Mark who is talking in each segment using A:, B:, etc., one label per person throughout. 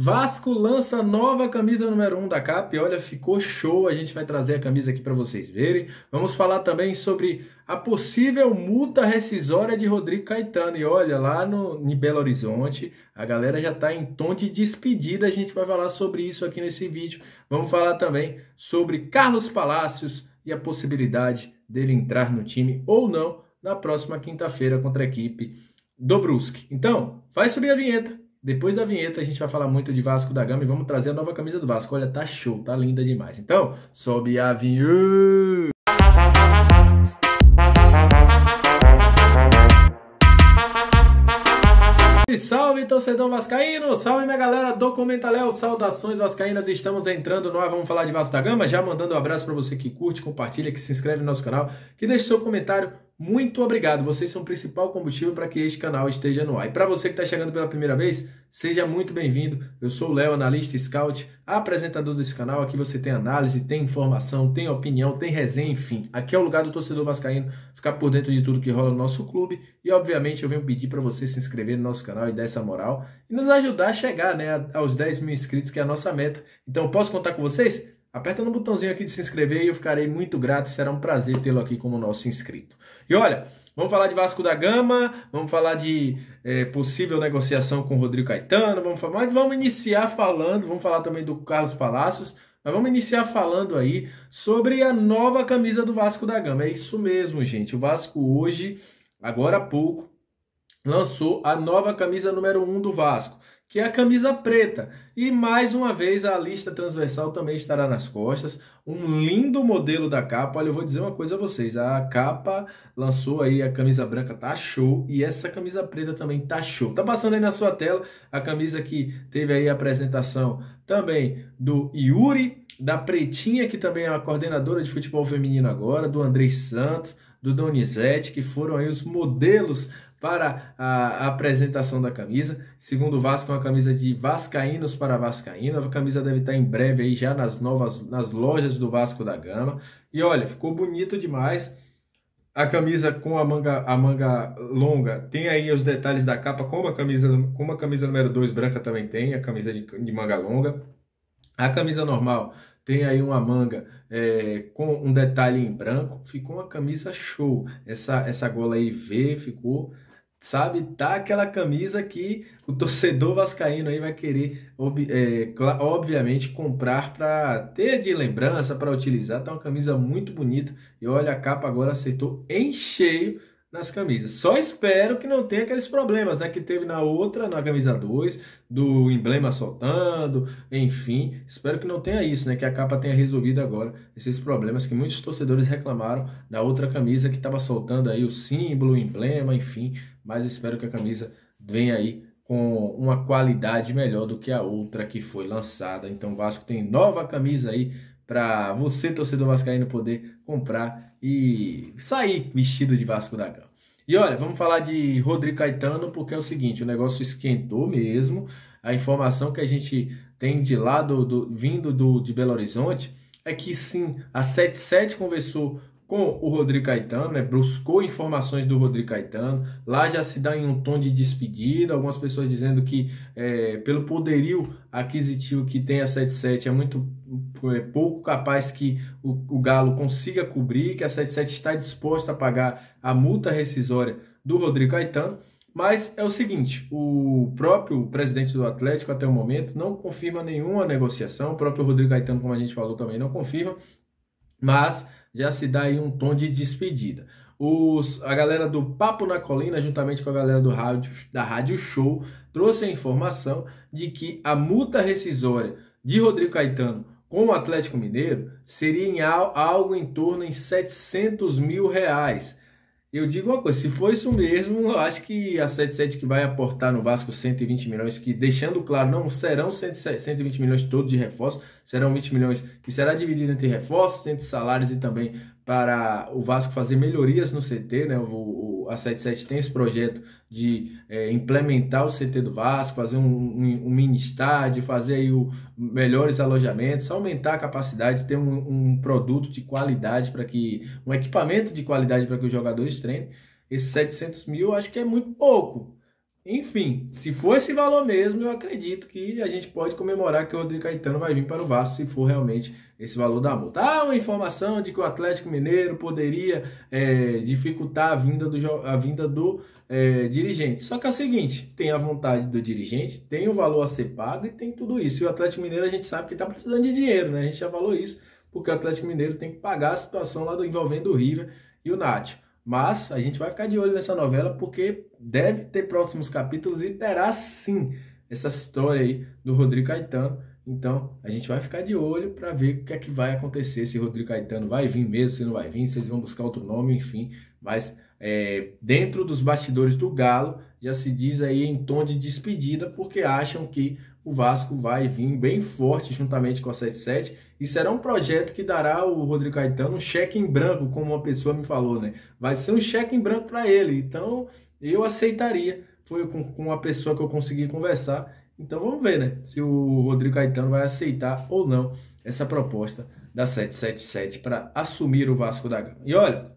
A: Vasco lança nova camisa número 1 um da CAP. Olha, ficou show. A gente vai trazer a camisa aqui para vocês verem. Vamos falar também sobre a possível multa rescisória de Rodrigo Caetano. E olha, lá no, em Belo Horizonte, a galera já está em tom de despedida. A gente vai falar sobre isso aqui nesse vídeo. Vamos falar também sobre Carlos Palácios e a possibilidade dele entrar no time ou não na próxima quinta-feira contra a equipe do Brusque. Então, vai subir a vinheta depois da vinheta a gente vai falar muito de Vasco da Gama e vamos trazer a nova camisa do Vasco. Olha, tá show, tá linda demais. Então, sobe a vinheta. Salve torcedor vascaíno, salve minha galera do Léo, saudações vascaínas, estamos entrando no ar, vamos falar de Vasco da Gama, já mandando um abraço para você que curte, compartilha, que se inscreve no nosso canal, que deixe seu comentário, muito obrigado, vocês são o principal combustível para que este canal esteja no ar. E para você que está chegando pela primeira vez, seja muito bem-vindo. Eu sou o Léo, analista scout, apresentador desse canal. Aqui você tem análise, tem informação, tem opinião, tem resenha, enfim. Aqui é o lugar do torcedor vascaíno ficar por dentro de tudo que rola no nosso clube. E obviamente eu venho pedir para você se inscrever no nosso canal e dar essa moral e nos ajudar a chegar né, aos 10 mil inscritos, que é a nossa meta. Então posso contar com vocês? Aperta no botãozinho aqui de se inscrever e eu ficarei muito grato. Será um prazer tê-lo aqui como nosso inscrito. E olha, vamos falar de Vasco da Gama, vamos falar de é, possível negociação com Rodrigo Caetano, vamos falar, mas vamos iniciar falando, vamos falar também do Carlos Palacios, mas vamos iniciar falando aí sobre a nova camisa do Vasco da Gama. É isso mesmo, gente. O Vasco hoje, agora há pouco, lançou a nova camisa número 1 um do Vasco que é a camisa preta. E mais uma vez a lista transversal também estará nas costas. Um lindo modelo da capa. Olha, eu vou dizer uma coisa a vocês. A capa lançou aí a camisa branca, tá show. E essa camisa preta também tá show. Tá passando aí na sua tela a camisa que teve aí a apresentação também do Yuri, da Pretinha, que também é a coordenadora de futebol feminino agora, do Andrei Santos, do Donizete, que foram aí os modelos para a, apresentação da camisa. Segundo o Vasco, é uma camisa de Vascaínos para Vascaíno. A camisa deve estar em breve aí já nas novas nas lojas do Vasco da Gama. E olha, ficou bonito demais. A camisa com a manga, a manga longa tem aí os detalhes da capa, como a camisa, como a camisa número 2 branca também tem, a camisa de, de manga longa. A camisa normal tem aí uma manga é, com um detalhe em branco, ficou uma camisa show. Essa, essa gola aí V ficou sabe? Tá aquela camisa que o torcedor vascaíno aí vai querer, é, obviamente, comprar para ter de lembrança, para utilizar. Tá uma camisa muito bonita. E olha, a capa agora acertou em cheio nas camisas. Só espero que não tenha aqueles problemas, né, que teve na outra, na camisa 2, do emblema soltando, enfim. Espero que não tenha isso, né, que a capa tenha resolvido agora esses problemas que muitos torcedores reclamaram na outra camisa que estava soltando aí o símbolo, o emblema, enfim. Mas espero que a camisa venha aí com uma qualidade melhor do que a outra que foi lançada. Então, Vasco tem nova camisa aí para você, torcedor vascaíno, poder comprar e sair vestido de Vasco da Gama. E olha, vamos falar de Rodrigo Caetano, porque é o seguinte, o negócio esquentou mesmo. A informação que a gente tem de lá, do, do vindo do, de Belo Horizonte, é que sim, a 77 conversou com o Rodrigo Caetano, né? buscou informações do Rodrigo Caetano. Lá já se dá em um tom de despedida, algumas pessoas dizendo que é, pelo poderio aquisitivo que tem a 77 é muito é, pouco capaz que o, o Galo consiga cobrir, que a 77 está disposta a pagar a multa rescisória do Rodrigo Caetano. Mas é o seguinte, o próprio presidente do Atlético até o momento não confirma nenhuma negociação, o próprio Rodrigo Caetano, como a gente falou, também não confirma, mas já se dá aí um tom de despedida. Os, a galera do Papo na Colina, juntamente com a galera do rádio, da Rádio Show, trouxe a informação de que a multa rescisória de Rodrigo Caetano com o Atlético Mineiro seria em algo em torno de 700 mil reais. Eu digo uma coisa, se for isso mesmo, eu acho que a 77 que vai aportar no Vasco 120 milhões, que deixando claro, não serão 120 milhões todos de reforço, serão 20 milhões que será dividido entre reforços, entre salários e também para o Vasco fazer melhorias no CT, né? O, a 77 tem esse projeto de é, implementar o CT do Vasco, fazer um, um, um mini estádio, fazer aí o, melhores alojamentos, aumentar a capacidade, ter um, um produto de qualidade para que um equipamento de qualidade para que os jogadores treinem. Esses 700 mil eu acho que é muito pouco Enfim, se for esse valor mesmo, eu acredito que a gente pode comemorar que o Rodrigo Caetano vai vir para o Vasco se for realmente esse valor da multa. Há uma informação de que o Atlético Mineiro poderia é, dificultar a vinda do, a vinda do é, dirigente. Só que é o seguinte: tem a vontade do dirigente, tem o valor a ser pago e tem tudo isso. E o Atlético Mineiro a gente sabe que está precisando de dinheiro, né? A gente já falou isso, porque o Atlético Mineiro tem que pagar a situação lá do envolvendo o River e o Nath. Mas a gente vai ficar de olho nessa novela porque deve ter próximos capítulos e terá sim essa história aí do Rodrigo Caetano. Então a gente vai ficar de olho para ver o que é que vai acontecer, se Rodrigo Caetano vai vir mesmo, se não vai vir, se eles vão buscar outro nome, enfim. Mas é, dentro dos bastidores do Galo já se diz aí em tom de despedida porque acham que o Vasco vai vir bem forte juntamente com a 77 e será um projeto que dará ao Rodrigo Caetano um cheque em branco, como uma pessoa me falou, né? Vai ser um cheque em branco para ele. Então eu aceitaria. Foi com, com uma pessoa que eu consegui conversar. Então vamos ver, né? Se o Rodrigo Caetano vai aceitar ou não essa proposta da 777 para assumir o Vasco da Gama. E olha,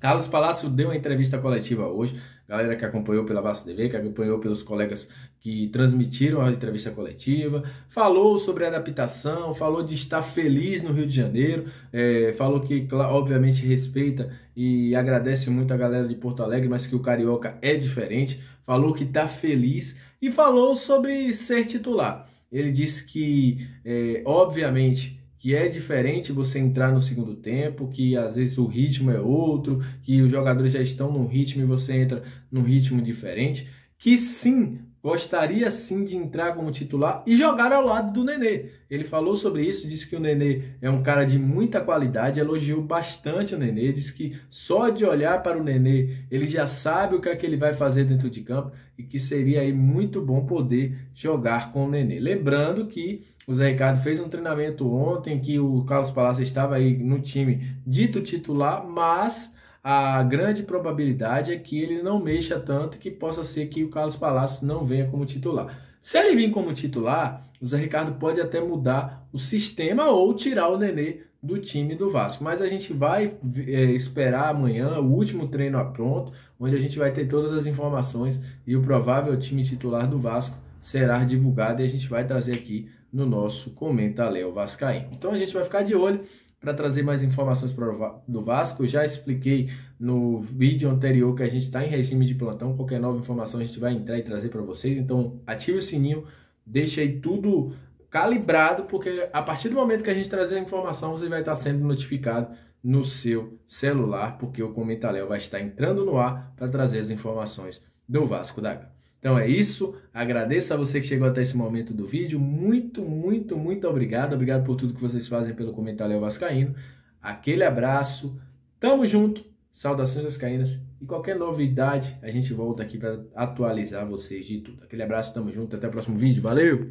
A: Carlos Palácio deu uma entrevista coletiva hoje galera que acompanhou pela Vasco TV, que acompanhou pelos colegas que transmitiram a entrevista coletiva, falou sobre adaptação, falou de estar feliz no Rio de Janeiro, é, falou que, obviamente, respeita e agradece muito a galera de Porto Alegre, mas que o Carioca é diferente, falou que está feliz e falou sobre ser titular. Ele disse que, é, obviamente, que é diferente você entrar no segundo tempo, que às vezes o ritmo é outro, que os jogadores já estão num ritmo e você entra num ritmo diferente, que sim, gostaria sim de entrar como titular e jogar ao lado do Nenê. Ele falou sobre isso, disse que o Nenê é um cara de muita qualidade, elogiou bastante o Nenê, disse que só de olhar para o Nenê ele já sabe o que é que ele vai fazer dentro de campo e que seria aí muito bom poder jogar com o Nenê. Lembrando que o Zé Ricardo fez um treinamento ontem que o Carlos Palácio estava aí no time dito titular, mas a grande probabilidade é que ele não mexa tanto que possa ser que o Carlos Palácio não venha como titular. Se ele vir como titular, o Zé Ricardo pode até mudar o sistema ou tirar o Nenê do time do Vasco. Mas a gente vai é, esperar amanhã o último treino pronto, onde a gente vai ter todas as informações e o provável time titular do Vasco será divulgado e a gente vai trazer aqui no nosso Comenta Léo Vascaíno. Então a gente vai ficar de olho para trazer mais informações do Vasco. Já expliquei no vídeo anterior que a gente está em regime de plantão. Qualquer nova informação a gente vai entrar e trazer para vocês. Então ative o sininho, deixe aí tudo calibrado, porque a partir do momento que a gente trazer a informação, você vai estar sendo notificado no seu celular, porque o Comenta Léo vai estar entrando no ar para trazer as informações do Vasco da Gama. Então é isso. Agradeço a você que chegou até esse momento do vídeo. Muito, muito, muito obrigado. Obrigado por tudo que vocês fazem pelo comentário Vascaíno. Aquele abraço. Tamo junto. Saudações Vascaínas. E qualquer novidade, a gente volta aqui para atualizar vocês de tudo. Aquele abraço, tamo junto. Até o próximo vídeo. Valeu!